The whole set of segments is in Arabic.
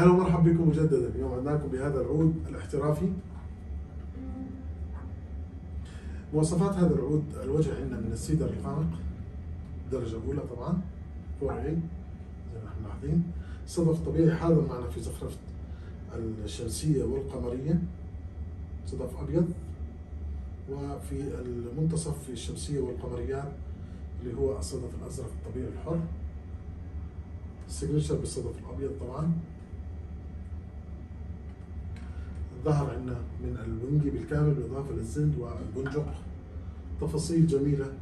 أهلا ومرحبا بكم مجددا. اليوم عندكم بهذا العود الاحترافي. مواصفات هذا العود الوجه عندنا من السيدر الخانق درجة أولى طبعا 4A زي ما إحنا ملاحظين صدف طبيعي حاضر معنا في زخرفة الشمسية والقمرية. صدف أبيض. وفي المنتصف في الشمسية والقمريات اللي هو الصدف الأزرق الطبيعي الحر. ال signature بالصدف الأبيض طبعا. ظهر عندنا من الونجي بالكامل بالإضافة للزند والبنجق تفاصيل جميلة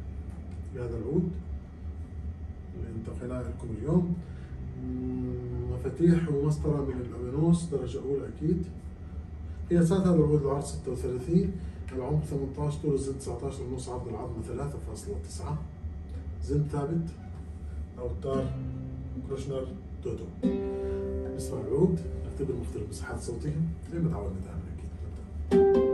بهذا العود. اللي انتقلناه لكم اليوم. مفاتيح ومسطرة من الأبانوس درجة أولى أكيد. قياسات هذا العود العرض 36 العمق 18 طول الزند 19 ونص عرض العظمة 3.9 زند ثابت. أوتار كروشنر دودو نسمع العود نختبر مختلف المساحات الصوتية زي ما تعودنا دائما أكيد.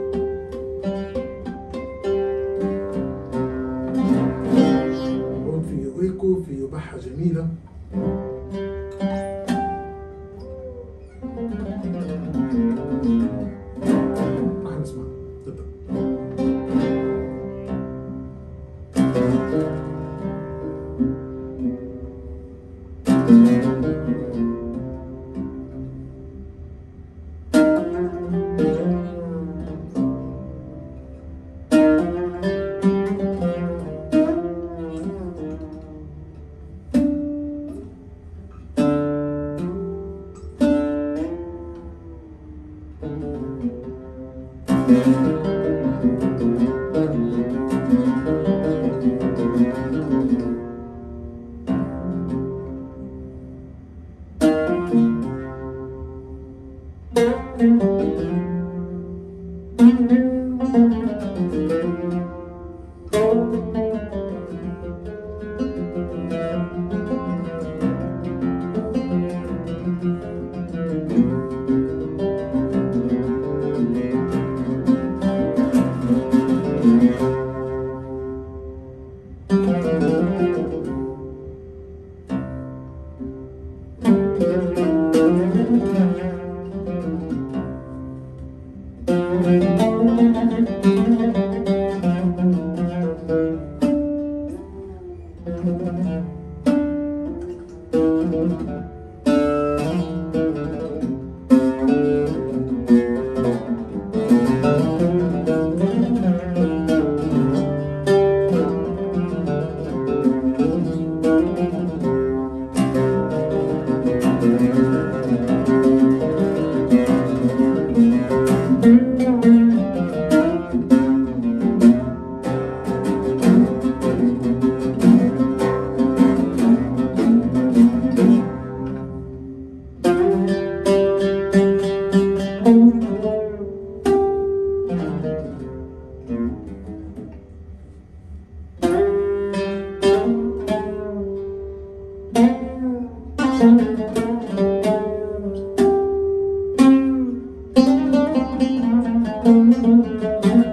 thank mm -hmm.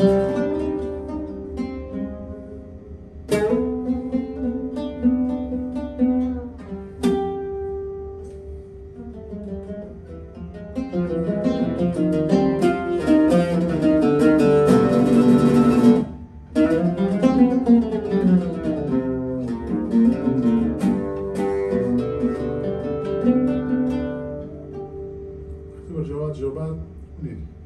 you ジョージョバンニ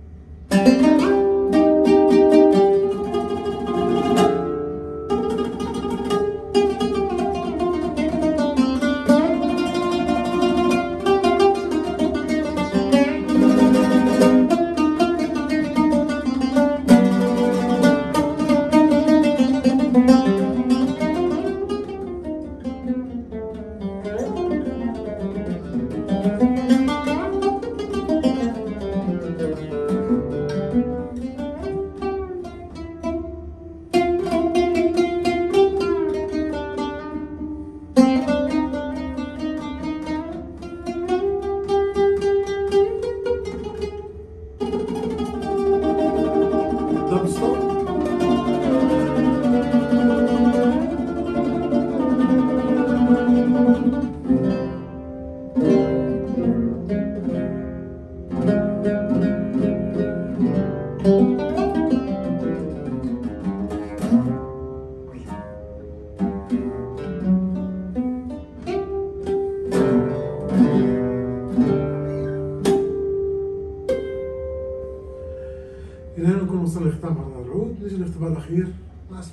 نجي للاختبار الأخير. مع اسف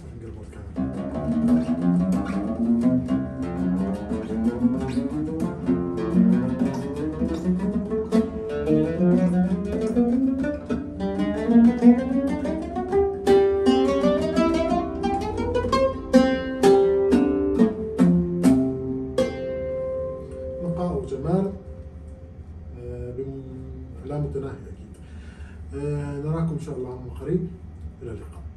آه، بم- لا متناهي أكيد. آه، نراكم إن شاء الله قريب. വിരലിടണം